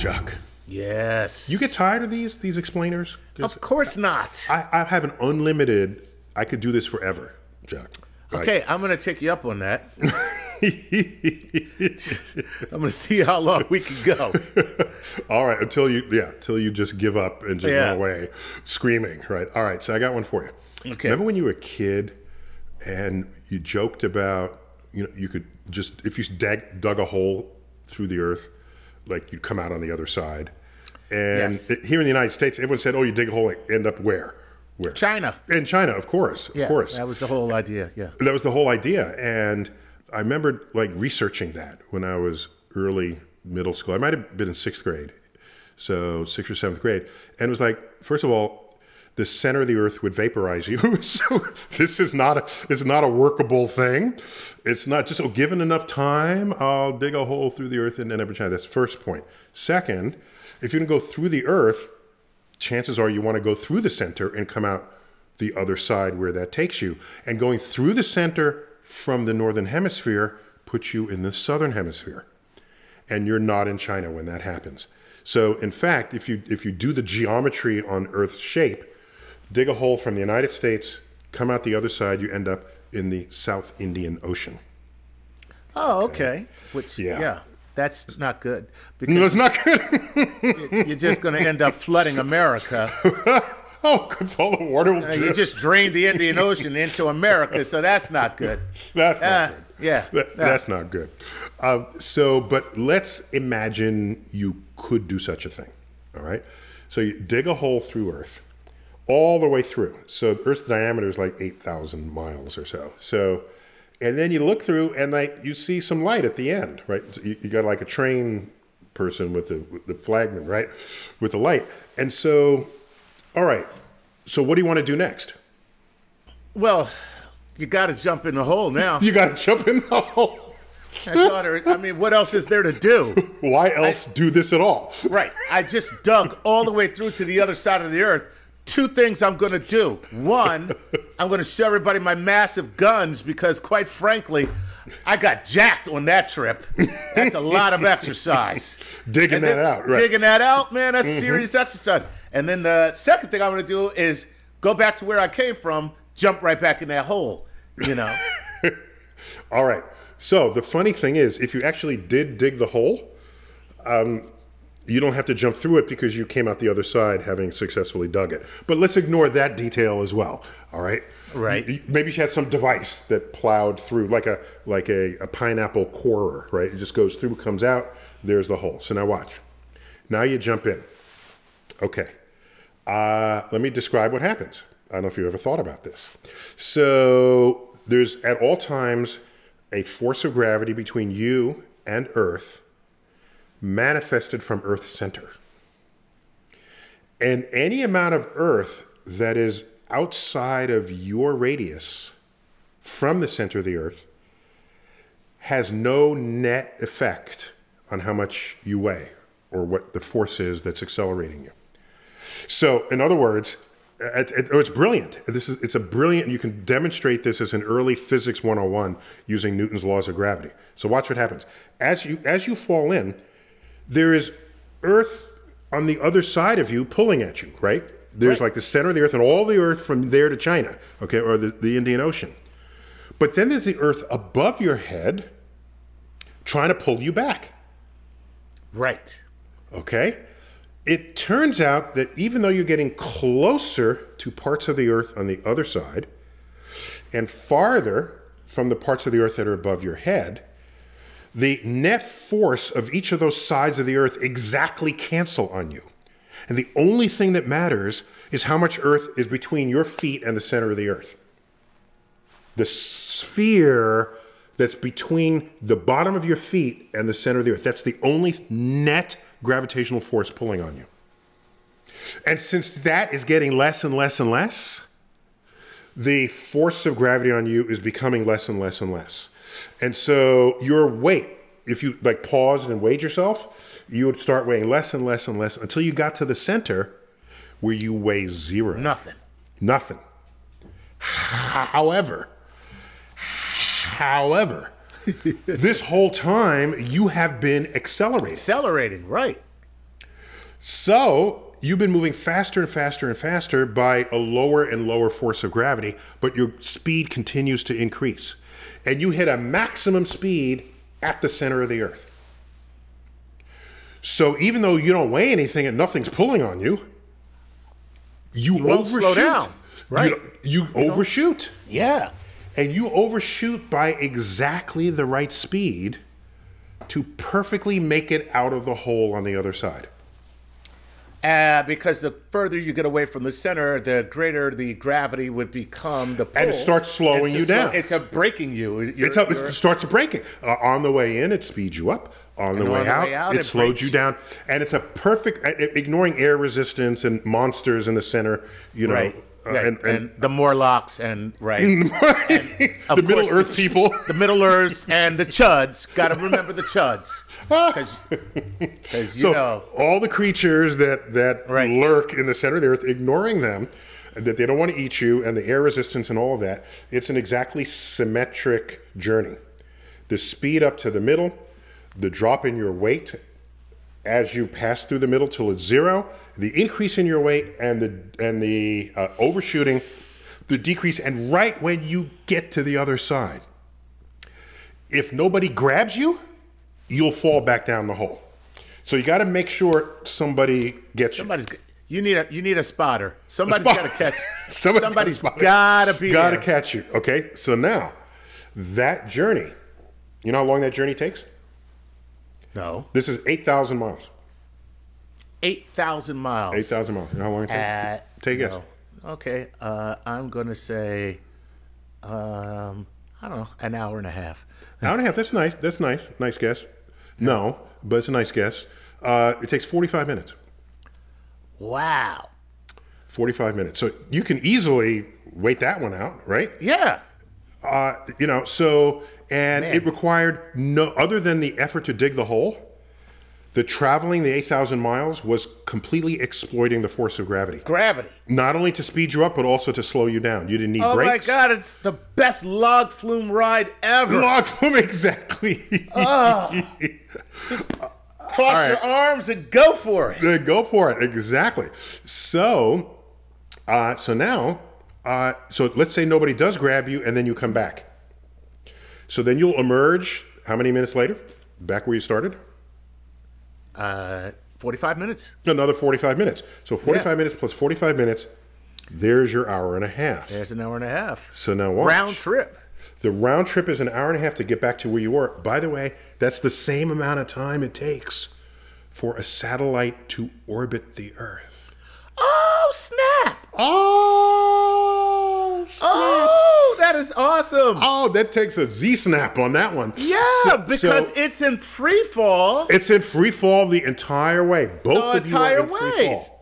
Chuck. Yes. You get tired of these these explainers? Of course not. I, I have an unlimited. I could do this forever, Chuck. Like, Okay, I'm gonna take you up on that. I'm gonna see how long we can go. All right, until you yeah, until you just give up and just Yeah. run away screaming, right? All right, so I got one for you. Okay. Remember when you were a kid and you joked about you know you could just if you dug, dug a hole through the earth, like you'd come out on the other side. And Yes. it- here in the United States, everyone said, "Oh, you dig a hole, end up where? Where? China. In China, of course, of Yeah, course. that was the whole idea. Yeah. that was the whole idea and i remembered like researching that when i was early middle school i might have been in sixth grade so sixth or seventh grade and it was like first of all the center of the earth would vaporize you so this is not a it's not a workable thing it's not just oh given enough time i'll dig a hole through the earth and end up in china that's first point. second if you're going to go through the earth chances are you want to go through the center and come out the other side where that takes you. And going through the center from the northern hemisphere puts you in the southern hemisphere. And you're not in China when that happens. So in fact, if you if you do the geometry on Earth's shape, dig a hole from the United States, come out the other side, you end up in the South Indian Ocean. Oh, okay. Which Yeah. yeah. that's not good No, because it's not good. you're just going to end up flooding America. oh, because all the water will Uh, You just drained the Indian Ocean into America, so that's not good. That's not Uh, good. yeah. That- that's not good. Uh, so, but let's imagine you could do such a thing. All right. So you dig a hole through Earth, all the way through. So Earth's diameter is like eight thousand miles or so. So, and then you look through, and like you see some light at the end, right? So you, you got like a train person with the with the flagman, right, with the light. And so, all right. So what do you want to do next? Well, you got to jump in the hole now. You got to jump in the hole. All there, I mean, what else is there to do? Why else do this at all? Right. I just dug all the way through to the other side of the earth. Two things I'm going to do. One, I'm going to show everybody my massive guns because, quite frankly, I got jacked on that trip. That's a lot of exercise. Digging And that out, right? Mm-hmm. Digging that out, man, that's serious exercise. And then the second thing I'm going to do is go back to where I came from, jump right back in that hole, you know. All right. So the funny thing is, if you actually did dig the hole, um, you don't have to jump through it because you came out the other side having successfully dug it. But let's ignore that detail as well. All right. Right. You- you- maybe she had some device that plowed through, like a like a, a pineapple corer, right? It just goes through, comes out. There's the hole. So now watch. Now you jump in. Okay. Uh, let me describe what happens. I don't know if you ever thought about this. So there's at all times a force of gravity between you and Earth manifested from Earth's center. And any amount of Earth that is outside of your radius from the center of the Earth has no net effect on how much you weigh or what the force is that's accelerating you. So, in other words, it, it, oh, it's brilliant. This is it's a brilliant. You can demonstrate this as an early physics 101 using Newton's laws of gravity. So watch what happens as you as you fall in. There is Earth on the other side of you pulling at you. Right there's Right. like the center of the Earth and all the Earth from there to China. Okay, or the, the Indian Ocean. But then there's the Earth above your head, trying to pull you back. Right. Okay? It turns out that even though you're getting closer to parts of the earth on the other side and farther from the parts of the earth that are above your head, the net force of each of those sides of the earth exactly cancel on you. And the only thing that matters is how much earth is between your feet and the center of the earth. The sphere that's between the bottom of your feet and the center of the earth, that's the only net gravitational force pulling on you. And since that is getting less and less and less, the force of gravity on you is becoming less and less and less. And so your weight, if you like paused and weighed yourself, you would start weighing less and less and less until you got to the center where you weigh zero. Nothing. Nothing. However, however, this whole time you have been accelerating. Accelerating, right. So you've been moving faster and faster and faster by a lower and lower force of gravity, but your speed continues to increase. And you hit a maximum speed at the center of the Earth. So even though you don't weigh anything and nothing's pulling on you, you, won't overshoot. slow down, right. You, you overshoot. Yeah. And you overshoot by exactly the right speed to perfectly make it out of the hole on the other side. Uh, because the further you get away from the center, the greater the gravity would become the pull. And it starts slowing It's you just slow- down. It's a braking you. You're- It's up, you're- it starts braking. Uh, on the way in, it speeds you up. On the, way, on the out, way out, it, it slows brakes you. down. And it's a perfect, uh, ignoring air resistance and monsters in the center, you know. right. Uh, right. and, and, and, the Morlocks and right. Of the Middle Earth people. the Middle Earths and the Chuds. Got to remember the Chuds, because you so know all the creatures that that Right. lurk in the center of the earth, ignoring them, that they don't want to eat you, and the air resistance and all of that. It's an exactly symmetric journey. The speed up to the middle, the drop in your weight as you pass through the middle till it's zero, the increase in your weight, and the and the uh, overshooting, the decrease, and right when you get to the other side, if nobody grabs you, you'll fall back down the hole. So you got to make sure somebody gets you. somebody's. You need a you need a spotter. Somebody's got to catch. Somebody's somebody's gotta spot it. got to be Got to catch you. Okay. So now, that journey, you know how long that journey takes? No, This is eight thousand miles. eight thousand miles. Eight thousand miles. You know how long it takes? Uh, Take a guess. no. Okay, uh, I'm gonna say, um, I don't know, an hour and a half. An hour and a half. That's nice. That's nice. Nice guess. No, but it's a nice guess. Uh, it takes forty-five minutes. Wow. Forty-five minutes. So you can easily wait that one out, right? Yeah. Uh, you know, so and Man. it required no other than the effort to dig the hole. The traveling the eight thousand miles was completely exploiting the force of gravity, Gravity. not only to speed you up but also to slow you down. You didn't need Oh brakes. my God! It's the best log flume ride ever. Log flume exactly. Just cross your arms and go for it. Go for it. Exactly. So, uh, so now, uh, so let's say nobody does grab you, and then you come back. So then you'll emerge. How many minutes later? Back where you started. Uh, forty-five minutes. Another forty-five minutes. So forty-five Yeah. minutes plus forty-five minutes. There's your hour and a half. There's an hour and a half. So now watch. Round trip. The round trip is an hour and a half to get back to where you were. By the way, that's the same amount of time it takes for a satellite to orbit the Earth. Oh snap! Oh, snap. Oh, that is awesome. oh, that takes a Z snap on that one. Yeah, So- because so it's in free fall. it's in free fall the entire way. Both The of you are entire ways. fall.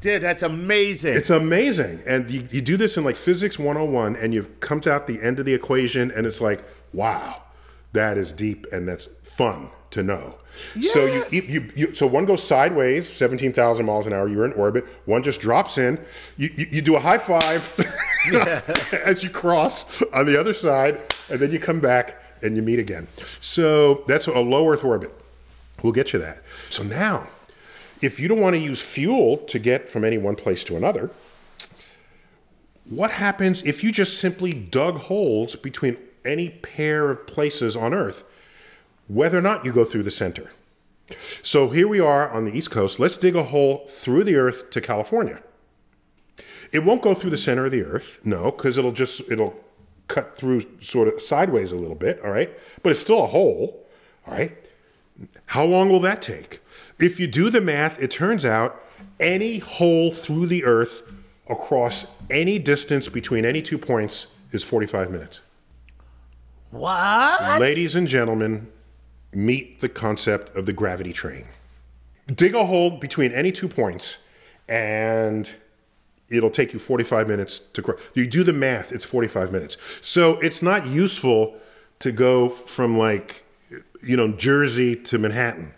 Dude, that's amazing. It's amazing. And you, you do this in like physics 101 and you've come to out the end of the equation and it's like, wow, that is deep and that's fun to know. So you, you, you so one goes sideways, 17,000 miles an hour, you're in orbit. One just drops in. You, you, you do a high five as you cross on the other side and then you come back and you meet again. So that's a low Earth orbit. We'll get you that. So now, if you don't want to use fuel to get from any one place to another, what happens if you just simply dug holes between any pair of places on Earth, whether or not you go through the center? So here we are on the East Coast. Let's dig a hole through the Earth to California. It won't go through the center of the Earth, no, because it'll just it'll cut through sort of sideways a little bit, all right? But it's still a hole, all right? How long will that take? If you do the math, it turns out any hole through the earth across any distance between any two points is 45 minutes. what? Ladies and gentlemen, meet the concept of the gravity train. Dig a hole between any two points and it'll take you 45 minutes to cross. You do the math, it's 45 minutes. So it's not useful to go from like, you know, Jersey to Manhattan.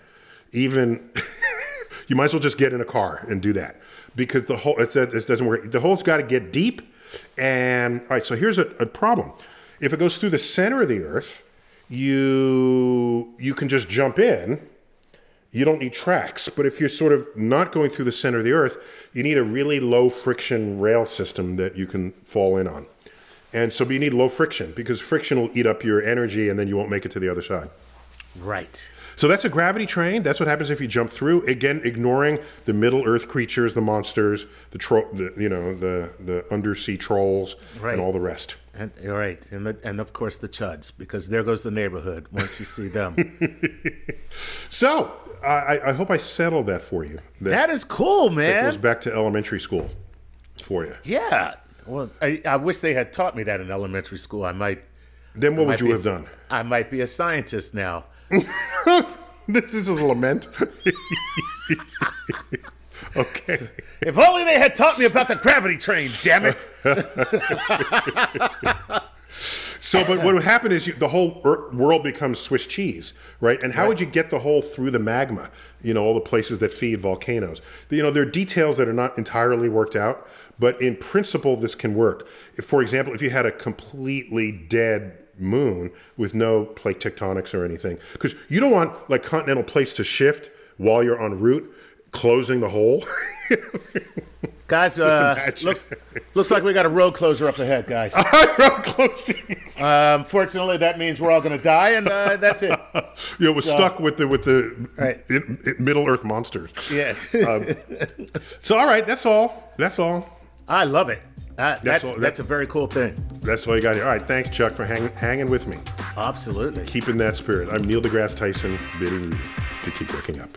Even, you might as well just get in a car and do that because the hole, it, it doesn't work. The hole's got to get deep. And, all right, so here's a, a problem. If it goes through the center of the earth, you you can just jump in you don't need tracks. But if you're sort of not going through the center of the earth, you need a really low friction rail system that you can fall in on. And so you need low friction because friction will eat up your energy and then you won't make it to the other side. Right. So that's a gravity train. That's what happens if you jump through. Again, ignoring the Middle Earth creatures, the monsters, the, tro- the you know the the undersea trolls, Right. and all the rest. And you're right, and the, and of course the chuds, because there goes the neighborhood once you see them. So I, I- hope I settled that for you. That, that is cool, man. It goes back to elementary school for you. Yeah. Well, I, I wish they had taught me that in elementary school. I might. Then what might would you have a- done? I might be a scientist now. this is a lament. okay. If only they had taught me about the gravity train. Damn it! So, but what would happen is you, the whole er- world becomes Swiss cheese, right? And how would you get the hole through the magma? You know, all the places that feed volcanoes. You know, there are details that are not entirely worked out, but in principle, this can work. If, for example, if you had a completely dead moon with no plate tectonics or anything, because you don't want like continental plates to shift while you're en route, closing the hole. Guys, uh, looks looks like we got a road closer up ahead, guys. Closing. Um, fortunately, that means we're all going to die, and uh, that's it. you know, was stuck with the with the Right. Middle Earth monsters. Yeah, So, all right, that's all. That's all. I love it. Uh, that's all- that's a very cool thing. That's all you got here. All right, thanks, Chuck, for hang, hanging with me, Absolutely. keeping that spirit. I'm Neil deGrasse Tyson, bidding you to keep working up.